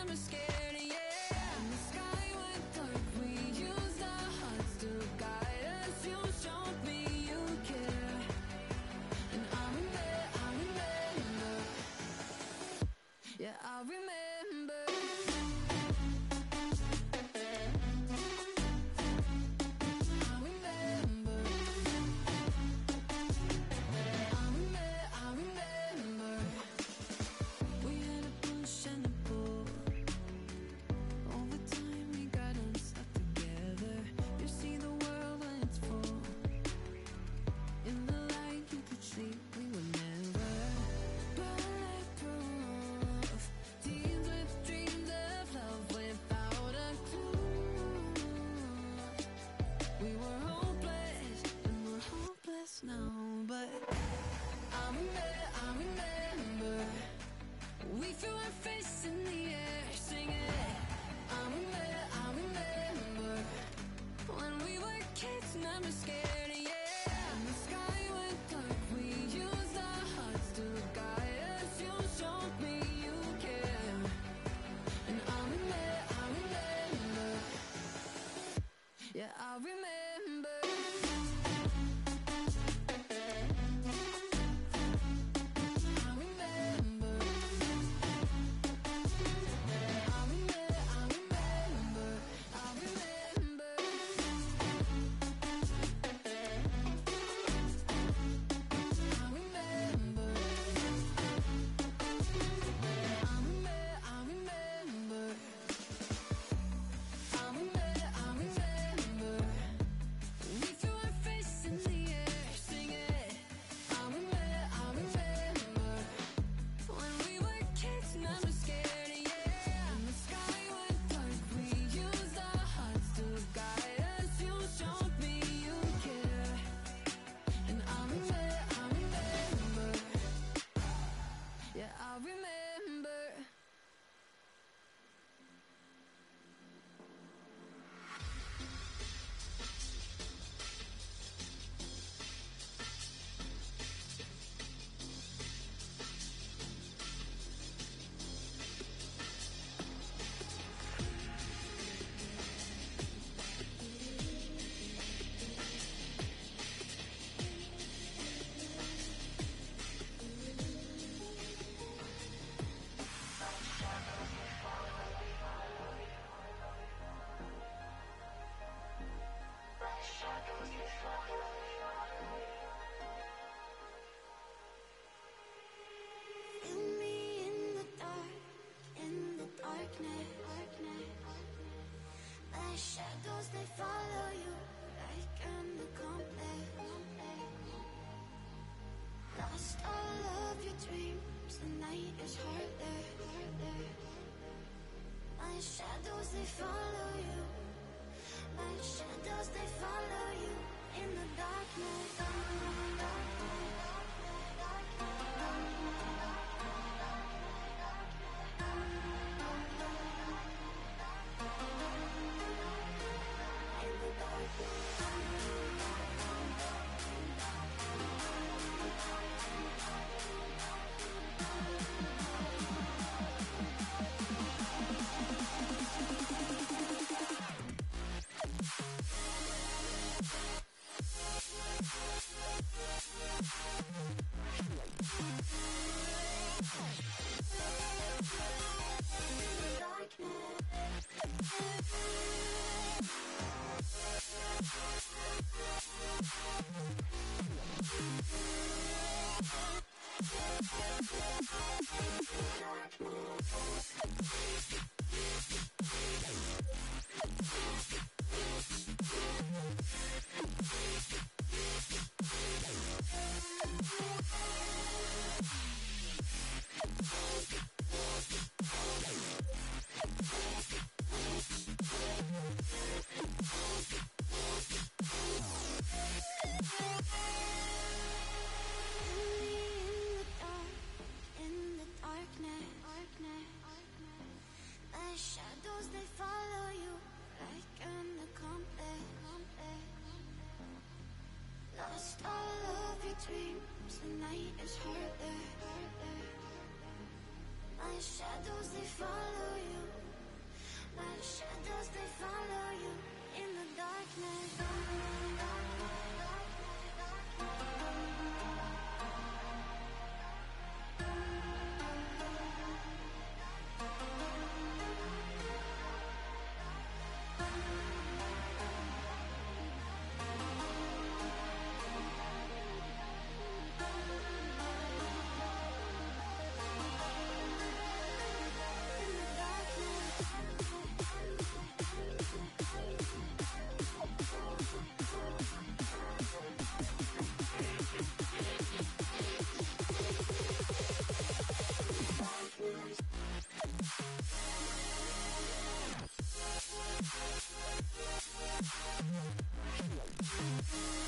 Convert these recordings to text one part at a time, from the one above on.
I'm scared shadows, they follow you like an accomplice. Lost all of your dreams, the night is harder. My shadows, they follow you. My shadows, they follow you in the darkness. darkness. Música Peace.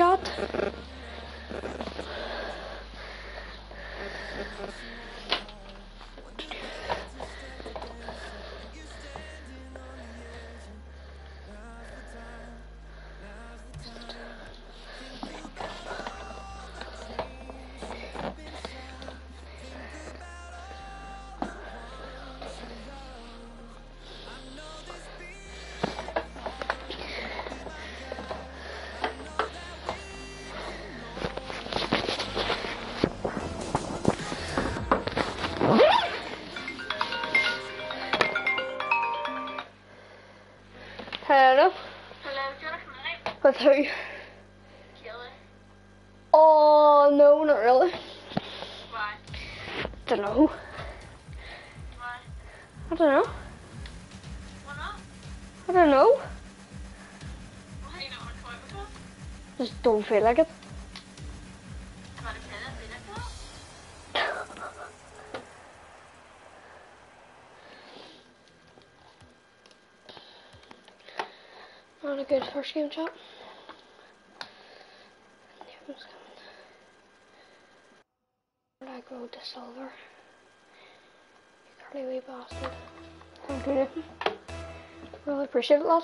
Am out? With who? Oh no, not really. Why? Don't know. Why? I don't know. Why not? I don't know. Why you not want to come out? Just don't feel like it. I'm about to play that thing like that. Not a good first game chat. Here comes road to silver. You curly wee bastard. Thank you. Really appreciate it, lad.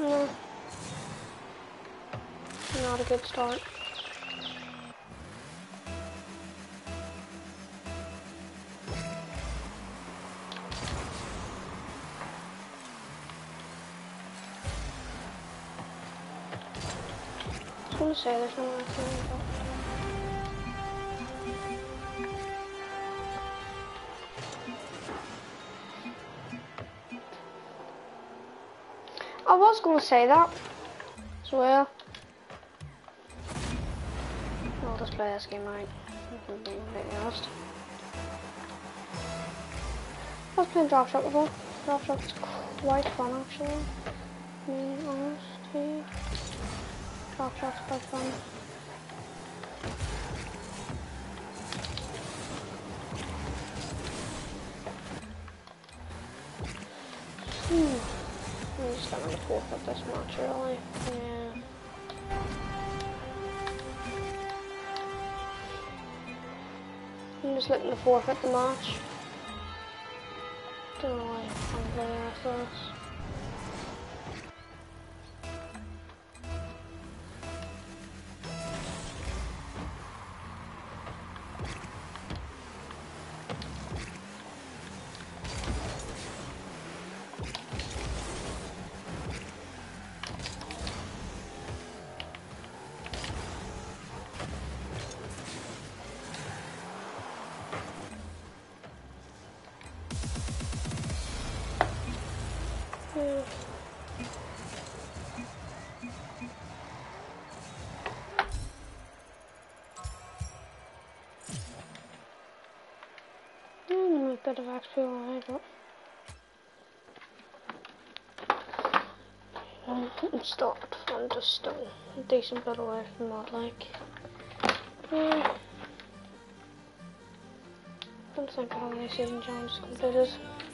There. Not a good start. I was gonna say there's no but was gonna say that as well. I'll just play this game right. I'm being completely honest. I was playing Drop Shot before. Drop Shot's quite fun actually. Being honest here. Drop Shot's quite fun. This match really. Yeah. I'm just looking to forfeit the match. Mm, a bit of XP not fun, just still a decent bit away from that, like. Yeah. don't think I have any season completed. No.